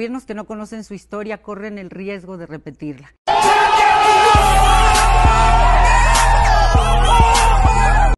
Gobiernos que no conocen su historia corren el riesgo de repetirla.